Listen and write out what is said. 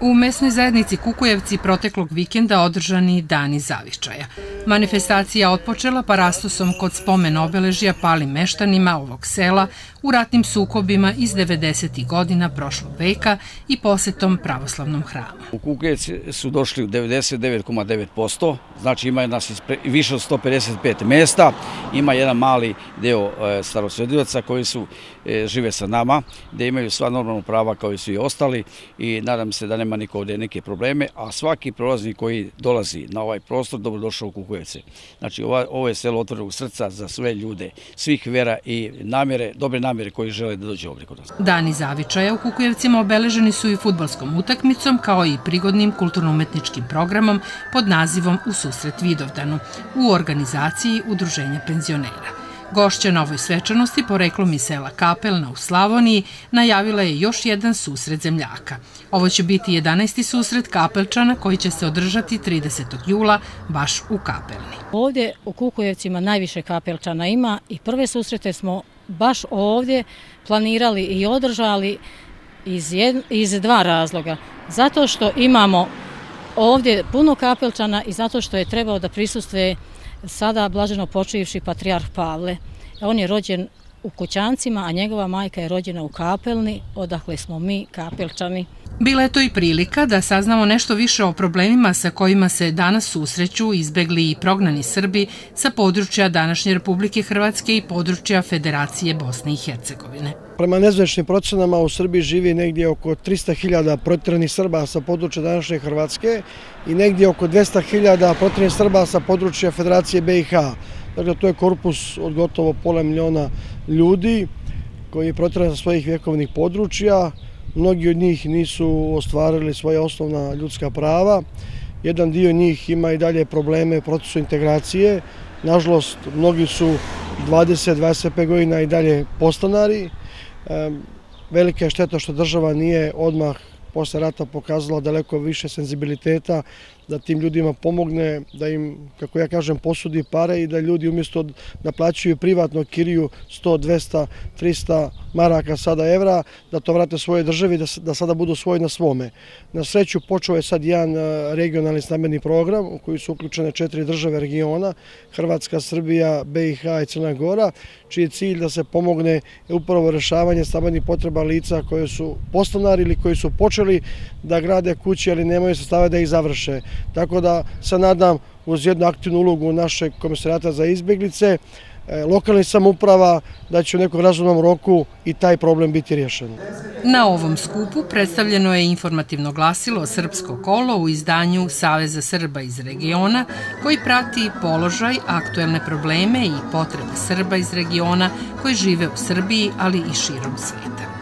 U mesnoj zajednici Kukujevci proteklog vikenda održani dani zavičaja. Manifestacija otpočela parastosom kod spomen obeležija palim meštanima ovog sela u ratnim sukobima iz 90. godina prošlog veka i posetom pravoslavnom hramu. U Kukujevci su došli u 99,9%, znači ima nas više od 155 mesta, ima jedan mali deo e, koji su e, žive sa nama, gde imaju sva normalna prava kao i svi ostali i nadam se da nema niko ovdje neke probleme, a svaki prolaznik koji dolazi na ovaj prostor dobrodošao u Kukujevce. Znači ovo je selo otvorenog srca za sve ljude, svih vera i namjere, dobre namjere koji žele da dođe ovdje kod nas. Dani zavičaja u Kukujevcima obeleženi su i futbalskom utakmicom kao i prigodnim kulturno-umetničkim programom pod nazivom U susret Vidovdanu u organizaciji Udruženja penzionera. Gošća na ovoj svečanosti, poreklom iz sela Kapelna u Slavoniji, najavila je još jedan susret zemljaka. Ovo će biti 11. susret Kapelčana koji će se održati 30. jula baš u Kapelni. Ovdje u Kukujevcima najviše Kapelčana ima i prve susrete smo baš ovdje planirali i održali iz, iz dva razloga. Zato što imamo ovdje puno Kapelčana i zato što je trebao da prisustuje sada blaženo počivši patrijarh Pavle. On je rođen u Kućancima, a njegova majka je rođena u Kapelni, odakle smo mi Kapelčani. Bila je to i prilika da saznamo nešto više o problemima sa kojima se danas susreću izbegli i prognani Srbi sa područja današnje Republike Hrvatske i područja Federacije Bosne i Hercegovine. Prema nezvečnim procenama u Srbiji živi negdje oko 300.000 protiranih Srba sa područja današnje Hrvatske i negdje oko 200.000 protiranih Srba sa područja Federacije BiH. Dakle, to je korpus od gotovo pola miliona ljudi koji je protiran sa svojih vjekovnih područja. Mnogi od njih nisu ostvarili svoje osnovna ljudska prava. Jedan dio njih ima i dalje probleme procesu integracije. Nažalost, mnogi su 20-25 godina i dalje postanari. Velika je šteta što država nije odmah posle rata pokazala daleko više senzibiliteta da tim ljudima pomogne, da im, kako ja kažem, posudi pare i da ljudi umjesto da plaćaju privatno kiriju 100, 200, 300 maraka, sada evra, da to vrate svoje državi, da sada budu svoji na svome. Na sreću počeo je sad jedan e, regionalni stambeni program u koji su uključene četiri države regiona, Hrvatska, Srbija, BiH i Crna Gora, čiji je cilj da se pomogne upravo rešavanje stambenih potreba lica koje su postanari ili koji su počeli da grade kuće, ali nemaju sastave da ih završe. Tako da se nadam uz jednu aktivnu ulogu našeg komisarata za izbjeglice, e, lokalnih samuprava, da će u nekom razumnom roku i taj problem biti rješen. Na ovom skupu predstavljeno je informativno glasilo Srpsko kolo u izdanju Saveza Srba iz regiona, koji prati položaj, aktuelne probleme i potrebe Srba iz regiona koji žive u Srbiji, ali i širom sveta.